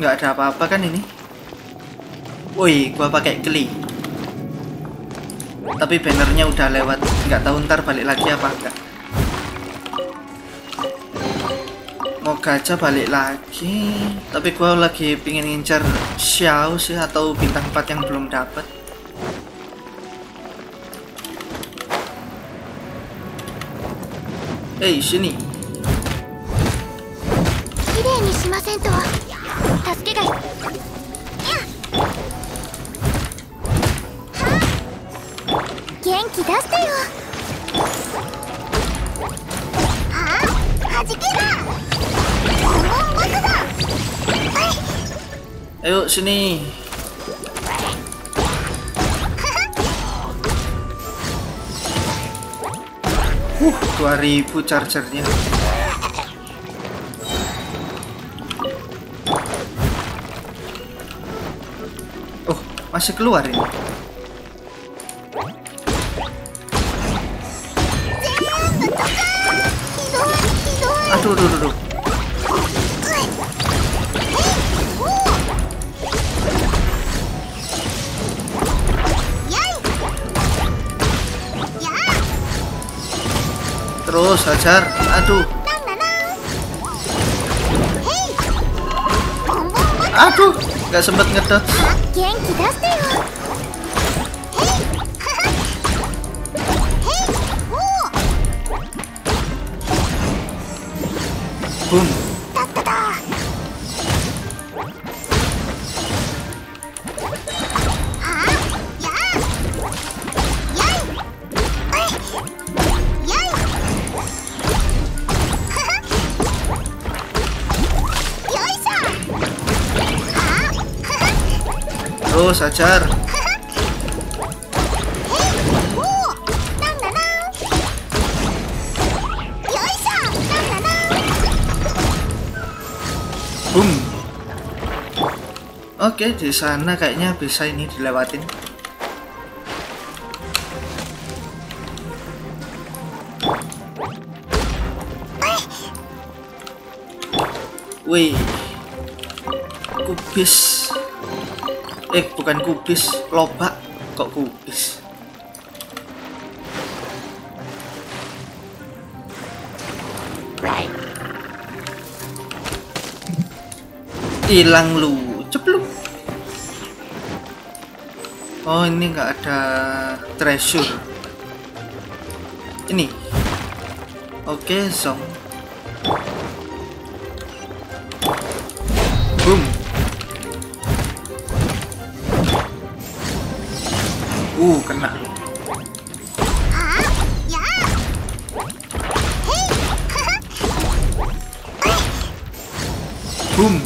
nggak ada apa-apa kan ini? Woi gua pakai geli tapi bannernya udah lewat. Nggak tahu ntar balik lagi apa enggak. Mau gacha balik lagi. Tapi gua lagi pingin ngincar Xiao sih atau bintang 4 yang belum dapat Eh, sini. 綺麗にしませんと助けがいや元気出してよ。あはじけだ。ボンボン爆弾。はい。Ayo sini. Uh, 2000 chargernya. Masih keluar ini. Aduh, aduh, aduh. Terus hajar. Aduh. Aduh, nggak sempet ngedot. 元気出してよへいははへいおお Boom. だっただはややい Terus hajar. おおなんだなよいしょなんだな Boom. Oke, di sana kayaknya bisa ini dilewatin. Wih. Kubis. Eh, bukan kubis, lobak kok kubis. hilang lu cepluk. Oh ini nggak ada treasure. Ini. Oke song. Boom Uh, kena. Boom.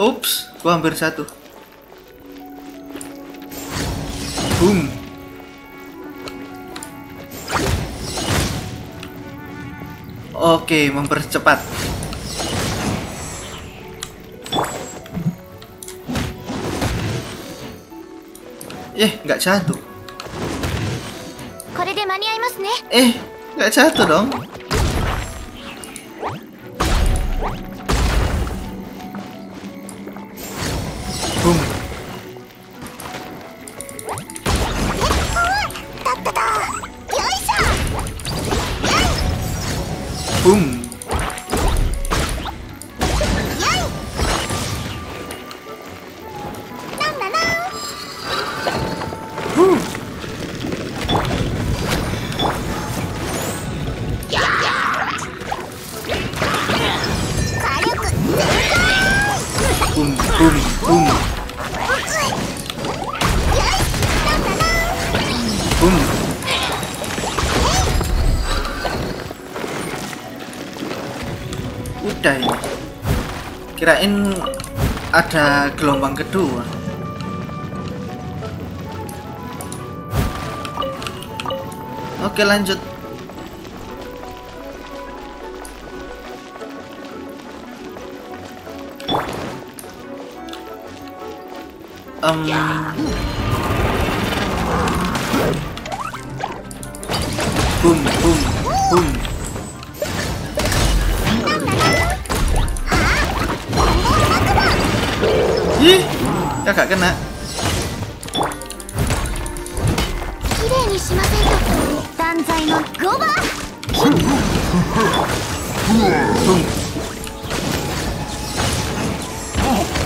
oops, gua hampir satu. Boom. Oke, mempercepat. Eh, nggak jatuh. これで間に合いますね Eh, nggak jatuh dong. Kirain ada gelombang kedua. Oke lanjut. Boom, boom, boom. kena.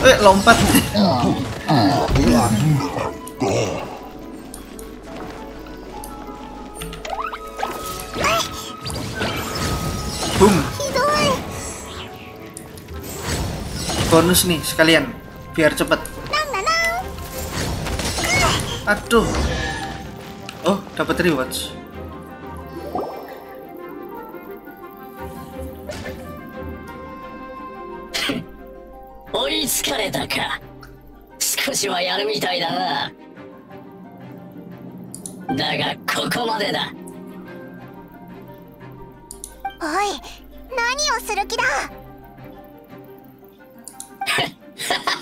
Eh, lompat. Boom. Bonus nih sekalian biar cepet. Aduh. Oh, dapat rewards. 追いつかれたか少しはやるみたいだなだがここまでだおい何をする気だ？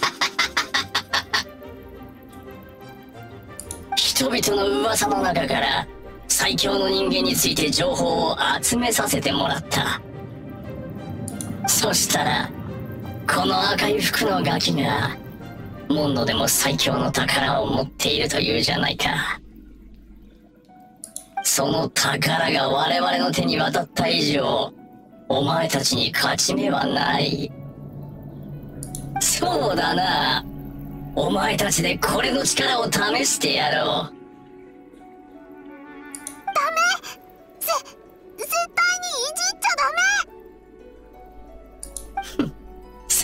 々の噂の中から最強の人間について情報を集めさせてもらった。そしたらこの赤い服のガキがモンドでも最強の宝を持っているというじゃないか。その宝が我々の手に渡った以上お前たちに勝ち目はない。そうだな。お前たちでこれの力を試してやろう。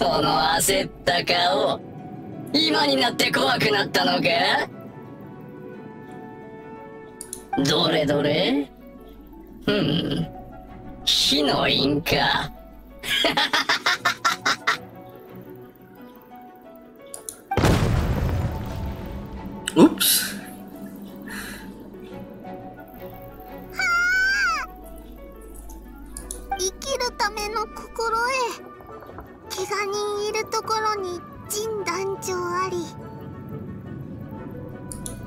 その焦った顔。今になって怖くなったのか？どれどれ？うん。火の印か Oops. 陣団長あり。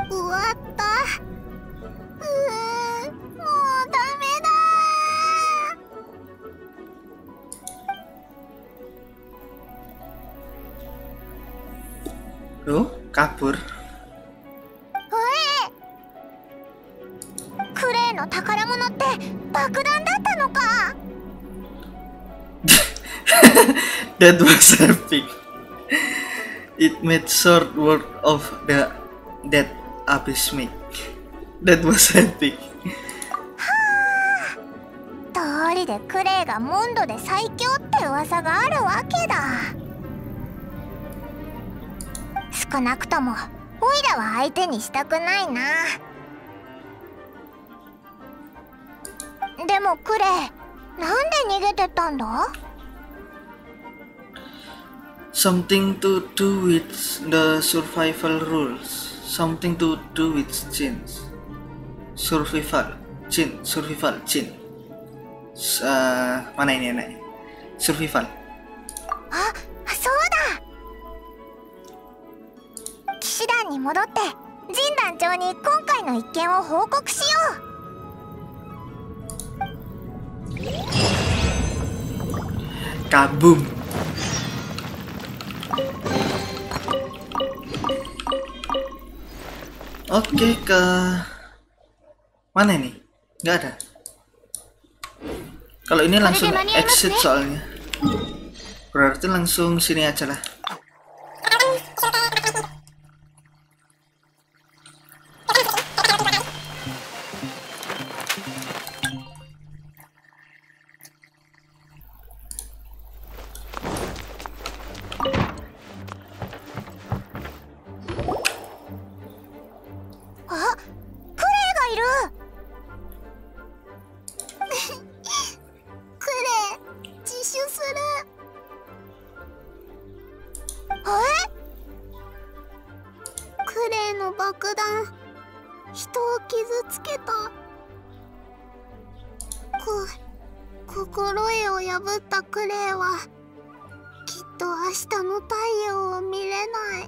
終わった。うーんもうダメだ。Loh, kabur. クレイの宝物って爆弾だったのか。That was epic. It made short work of the that abyss make. That was epic. 通りでクレイがモンドで最強って噂があるわけだ少なくともオイラは相手にしたくないなでもクレイなんで逃げてたんだ？Something to do with the survival rules. Something to do with Jins. Survival. Jin. Survival. S- uh, mana ini anak? Survival. あそうだ騎士団に戻って陣団長に今回の一件を報告しよう Kabum. Oke ke mana ini? Nggak ada. Kalau ini langsung exit soalnya. Berarti langsung sini aja lah. クレイはきっと明日の太陽を見れない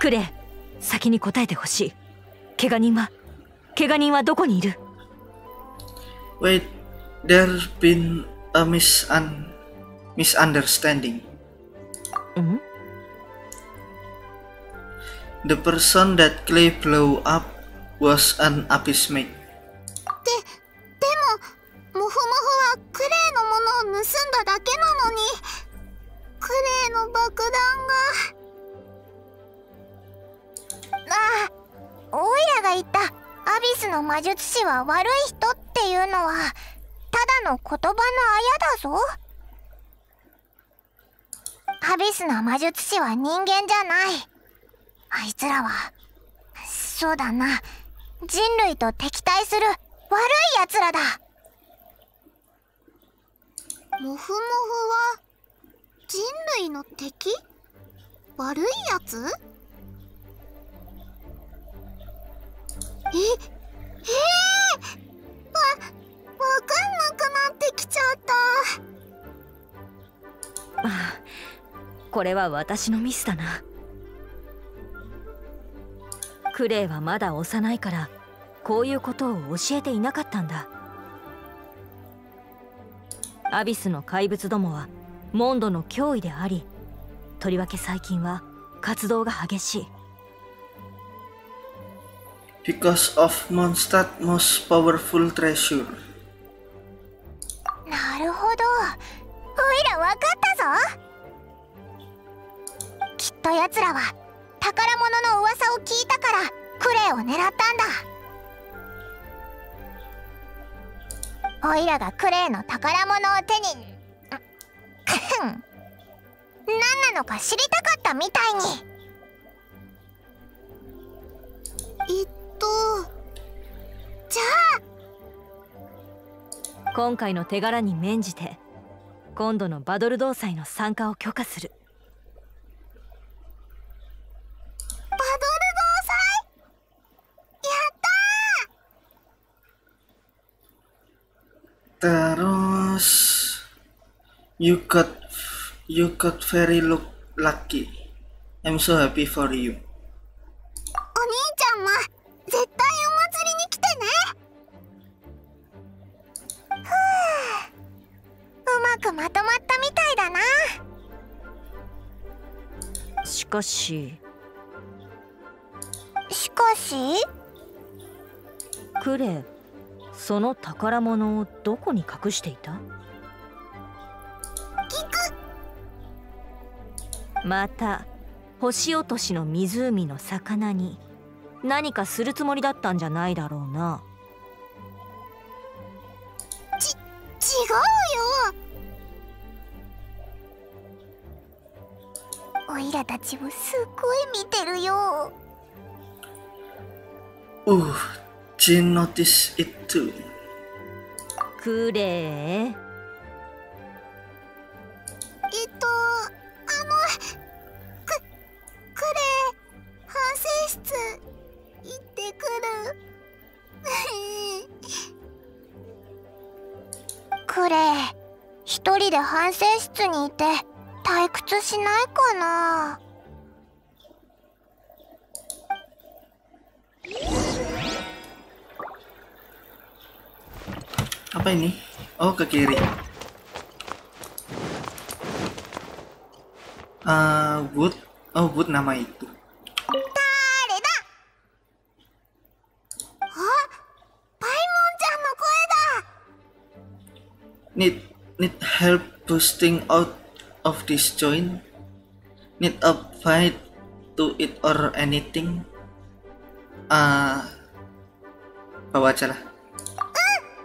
クレイ先に答えてほしい怪我人は怪我人はどこにいる Wait, there's been a misun misunderstanding. ん The person that Clay blew up was an abyss mate. は悪い人っていうのは、ただの言葉のあやだぞ。アビスの魔術師は人間じゃない。あいつらは、そうだな。人類と敵対する悪い奴らだモフモフは人類の敵？悪いやつええー、わわかんなくなってきちゃった。あこれは私のミスだな。クレイはまだ幼いからこういうことを教えていなかったんだ。アビスの怪物どもはモンドの脅威でありとりわけ最近は活動が激しい。Because of Mondstadt most powerful treasure. なるほど。おいらわかったぞ。きっと奴らは宝物の噂を聞いたからクレイを狙ったんだ。オイラがクレイの宝物を手に何なのか知りたかったみたいに。えっじゃあ。今回の手柄に免じて今度のバドル同祭の参加を許可する。バドル同祭？やったー。たろ You got, you got very lucky. I'm so happy for you. かし。しかし？クレイその宝物をどこに隠していた？また星落としの湖の魚に何かするつもりだったんじゃないだろうなおいらたちもすっごい見てるよ。Uh, Jin noticed it too. クレイえっとあのくクレ反省室行ってくる。クレ一人で反省室にいて退屈しなあっにおかけりあぶっあぶっなまいと。Need, need help of this joint? Need a fight to it or anything? Ah, bawa aja lah.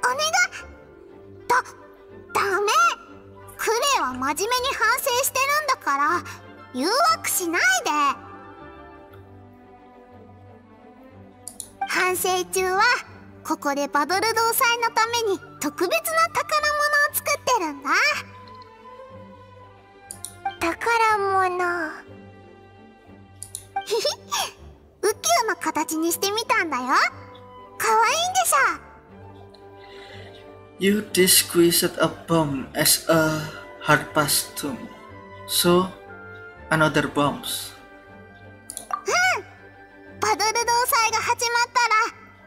お願いだダメクレイは真面目に反省してるんだから誘惑しないで反省中はここでバドル同祭のために特別な宝物を作ってるんだ宝物。宇宙の形にしてみたんだよ。かわいいんでしょ。You disquisite a bomb as a tomb. So, another bombs. バドル同祭が始まったら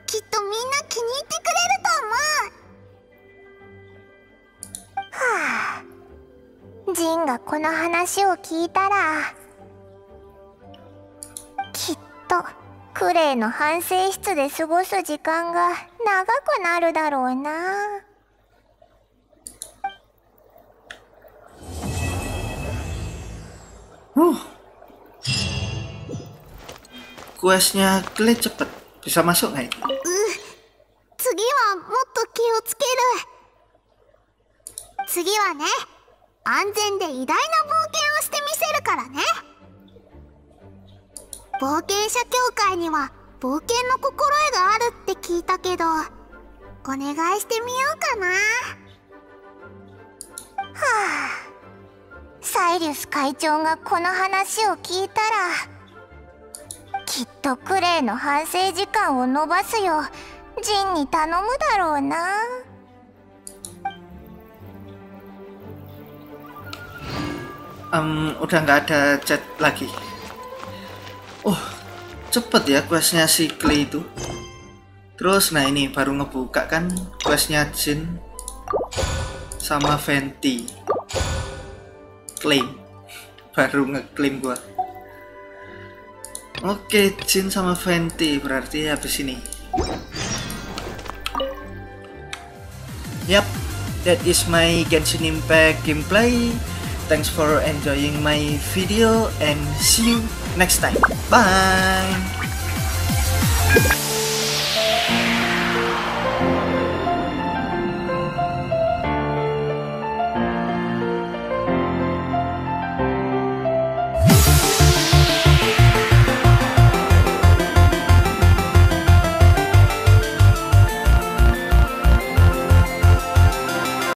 きっとみんな気に入ってくれると思う。はあジンがこの話を聞いたらきっとクレイの反省室で過ごす時間が長くなるだろうな Huh. Questnya Clay cepet. Bisa masuk nggak ini? 次はもっと気をつける次はね安全で偉大な冒険をしてみせるからね。冒険者協会には冒険の心得があるって聞いたけどお願いしてみようかな。はあサイリュス会長がこの話を聞いたらきっとクレイの反省時間を延ばすようジンに頼むだろうな。Em, udah nggak ada chat lagi. Oh, cepet ya questnya si Clay itu. Terus, nah ini baru ngebuka kan questnya Jin sama Venti. Claim. Baru ngeklaim gua. Oke, Jin sama Venti berarti habis ini. Yap, that is my Genshin Impact gameplay. Thanks for enjoying my video and see you next time. Bye.